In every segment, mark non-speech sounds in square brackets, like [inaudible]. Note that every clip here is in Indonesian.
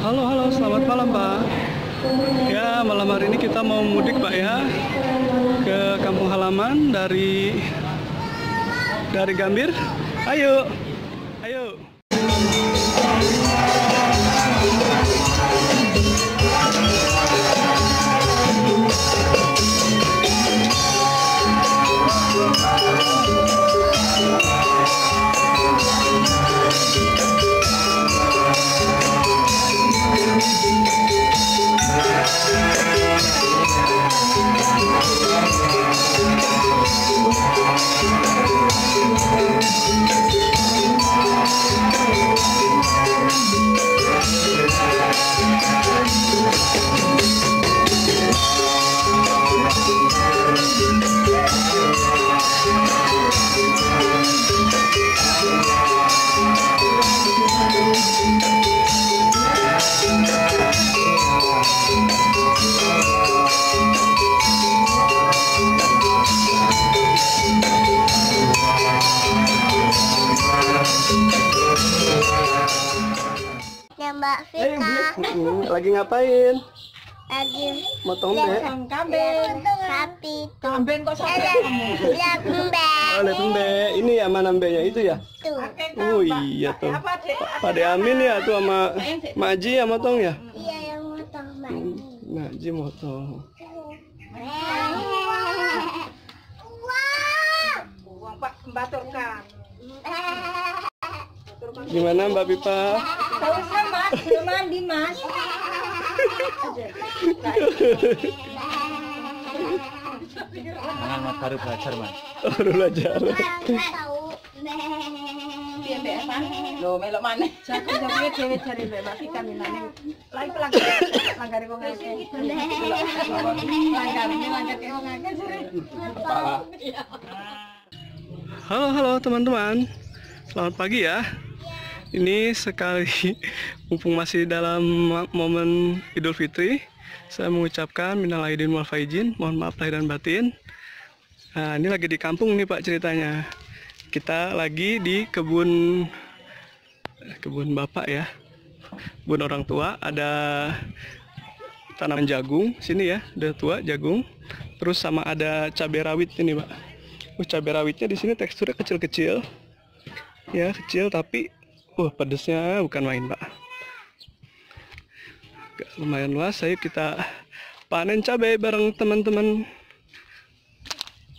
Halo, halo, selamat malam Pak. Ya, malam hari ini kita mau mudik Pak ya ke kampung halaman dari dari Gambir. Ayo, ayo. Lagi ngapain? lagi Motong be? kambing sapi Kambing kok sampai ada lihat mbak Oh, lihat. Ini ya mana mbenya itu ya? tuh Oh iya tuh. apa dek? Pak De Amin ya tuh sama Maji ya motong ya? iya yang motong mbak Maji motong. Pak membaturkan. Gimana Mbak Pipa? Belum mandi mas. Jangan mas baru belajar mas. Baru belajar. melok? Jago jago mbak. Lagi wong akeh. Wong akeh. Halo halo teman-teman. Selamat pagi ya. Ini sekali [laughs] mumpung masih dalam momen Idul Fitri, saya mengucapkan minal aidin wal faizin, mohon maaf lahir dan batin. Nah, ini lagi di kampung nih Pak ceritanya. Kita lagi di kebun kebun Bapak ya. Kebun orang tua ada tanaman jagung sini ya, udah tua jagung. Terus sama ada cabai rawit ini, Pak. Uh, cabai rawitnya di sini teksturnya kecil-kecil. Ya, kecil tapi wah pedesnya bukan main, Pak. Agak lumayan luas. Ayo kita panen cabai bareng teman-teman.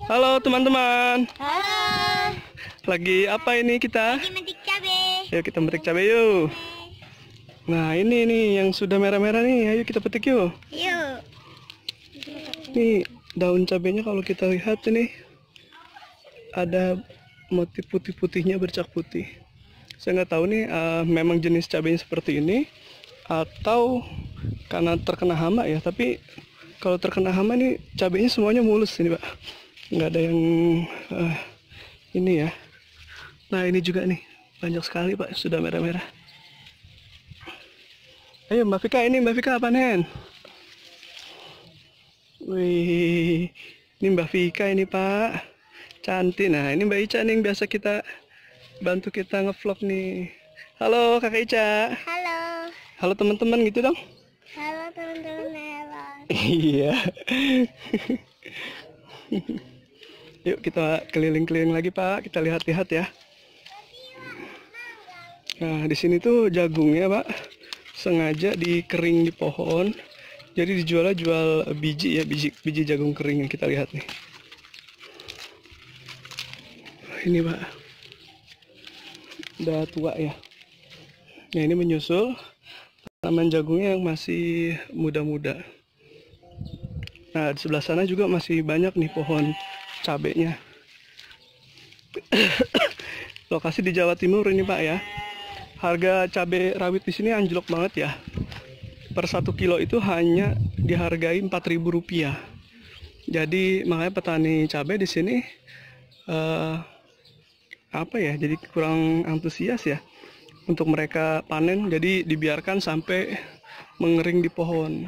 Halo teman-teman. halo Lagi apa ini kita? lagi metik cabe Ayo kita petik cabai yuk. Nah, ini nih yang sudah merah-merah nih. Ayo kita petik yuk. yuk Nih daun cabenya kalau kita lihat ini ada motif putih-putihnya bercak putih. Saya nggak tahu nih eh, memang jenis cabenya seperti ini atau karena terkena hama ya. Tapi kalau terkena hama nih cabenya semuanya mulus ini pak. Nggak ada yang eh, ini ya. Nah ini juga nih banyak sekali pak sudah merah-merah. Ayo Mbak Vika ini Mbak Vika panen. Wih, ini Mbak Vika ini Pak. Cantik. Nah, ini Mbak Ica nih yang biasa kita bantu kita ngevlog nih. Halo Kakak Ica. halo Halo teman-teman gitu dong. halo teman-teman Iya. Yuk kita keliling-keliling lagi Pak. Kita lihat-lihat ya. Nah, di sini tuh jagungnya Pak. Sengaja dikering di pohon. Jadi dijualnya jual biji ya, biji biji jagung kering yang kita lihat nih. Ini Pak. Udah tua ya. Nah, ini menyusul tanaman jagungnya yang masih muda-muda. Nah, di sebelah sana juga masih banyak nih pohon cabenya. [coughs] Lokasi di Jawa Timur ini, Pak ya. Harga cabai rawit di sini anjlok banget ya. Per satu kilo itu hanya dihargai Rp4.000. Jadi makanya petani cabai di sini eh, apa ya? Jadi kurang antusias ya untuk mereka panen. Jadi dibiarkan sampai mengering di pohon.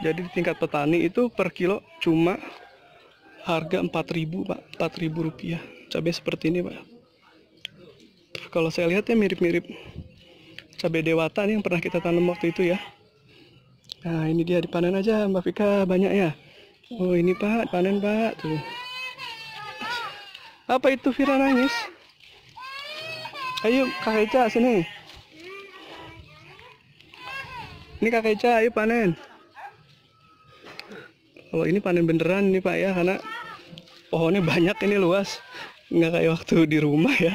Jadi di tingkat petani itu per kilo cuma harga 4000 Pak, 4000 rupiah. Cabai seperti ini Pak. Kalau saya lihat ya mirip-mirip cabai dewata nih yang pernah kita tanam waktu itu ya. Nah ini dia dipanen aja Mbak Vika banyak ya. Oh ini Pak panen Pak tuh. Apa itu Vira nangis? Ayo Kak Eca sini. Ini Kak Eca ayo panen. Kalau ini panen beneran nih Pak ya karena pohonnya banyak ini luas. Nggak kayak waktu di rumah ya.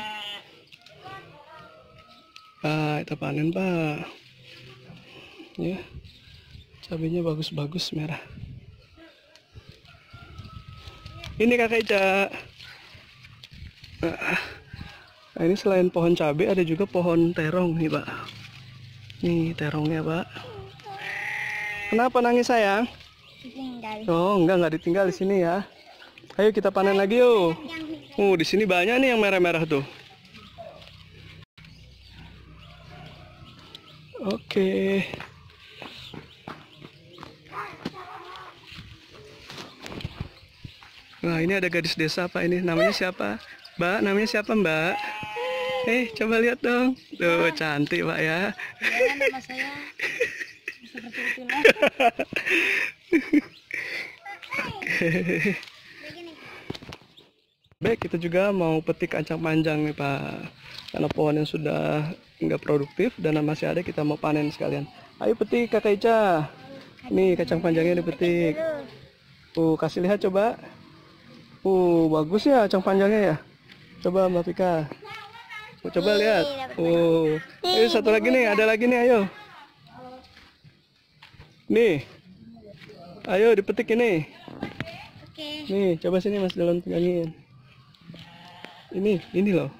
Pak, kita panen Pak. Ya. Cabenya bagus-bagus merah. Ini Kak Eca. Nah, ini selain pohon cabai ada juga pohon terong nih Pak. Nih terongnya Pak. Kenapa nangis sayang? Oh enggak enggak ditinggal di sini ya. Ayo kita panen lagi yuk. Uh di sini banyak nih yang merah-merah tuh. Oke. Nah ini ada gadis desa Pak ini namanya siapa? Mbak namanya siapa Mbak? Eh coba lihat dong. Tuh cantik Pak ya. Ya, nama saya seperti itulah. Baik, kita juga mau petik kacang panjang nih Pak. Karena pohon yang sudah nggak produktif dan masih ada kita mau panen sekalian. Ayo petik Kakak Ica. Nih kacang panjangnya dipetik. Uh, kasih lihat coba. Uh, bagus ya kacang panjangnya ya. Coba Mbak Pika. Oh, coba lihat. Oh, ayo satu lagi nih, ada lagi nih, ayo. Nih. Ayo dipetik ini. Oke. Nih, coba sini Mas Dalon pegangin. Ini, ini loh.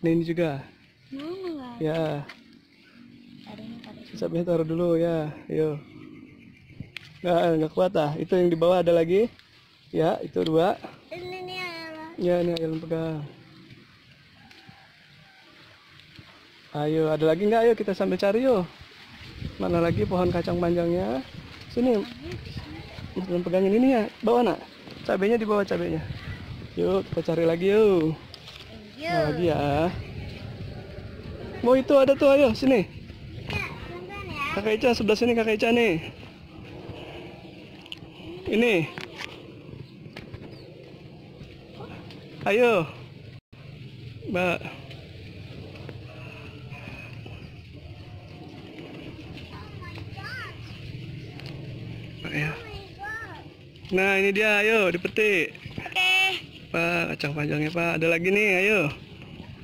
Nih, ini juga. Nggak? Ya, sabnya taruh dulu ya. Ayo. Nggak, nggak kuat ah. Itu yang di bawah ada lagi. Ya, itu dua. Ini nih apa? Ya, ini ayo pegang. Ayo, ada lagi nggak? Ayo kita sambil cari yuk. Mana lagi pohon kacang panjangnya? Sini. Belum pegangin ini ya. Bawa nak. Cabenya di bawah cabenya. Yuk, kita cari lagi yuk. Nah, lagi ya. Mau itu ada tuh, ayo sini. Kakak Ica sebelah sini Kakak Ica nih. Ini. Ayo. Mbak Nah ini dia, ayo dipetik. Oke. Pak, kacang panjangnya Pak. Ada lagi nih, ayo.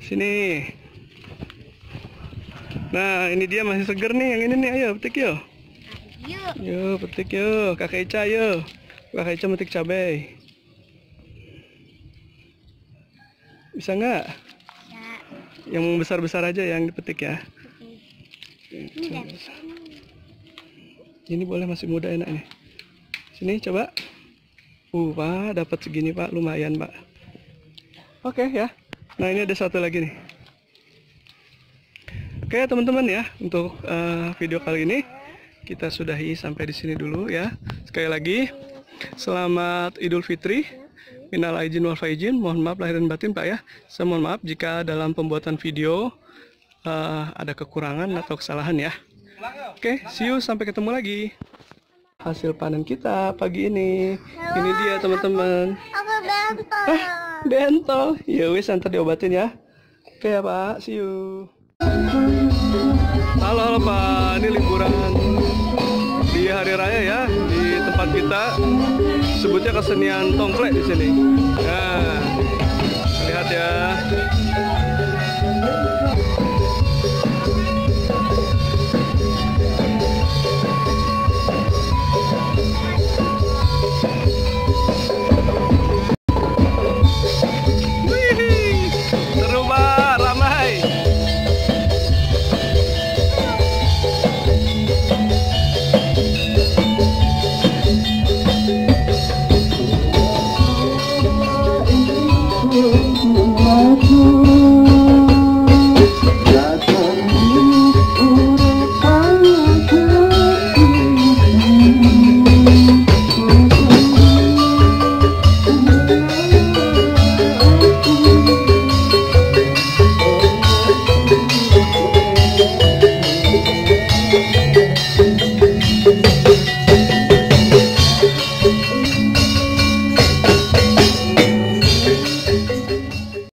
Sini. Nah, ini dia masih seger nih. Yang ini nih, ayo petik yuk. Yuk. Yuk, petik yuk. Kakak Ica yuk. Kakak Ica metik cabai. Bisa nggak? Ya. Yang besar-besar aja yang dipetik ya. Ini Ini boleh masih muda enak nih. Sini coba. Uh, Pak, dapat segini Pak, lumayan Pak. Oke ya. Nah ini ada satu lagi nih. Oke teman-teman ya, untuk eh, video kali ini kita sudahi sampai di sini dulu ya. Sekali lagi, selamat Idul Fitri. Minal aidin wal faizin. Mohon maaf lahir dan batin Pak ya. Saya mohon maaf jika dalam pembuatan video eh, ada kekurangan atau kesalahan ya. Oke, see you sampai ketemu lagi. Hasil panen kita pagi ini. Ini dia teman-teman. Aku bentol. Eh, bentol. Ya wis ntar diobatin ya. Oke ya Pak, see you. Halo, halo Pak, ini liburan di hari raya ya di tempat kita. Sebutnya kesenian tongklek di sini. Nah, lihat ya.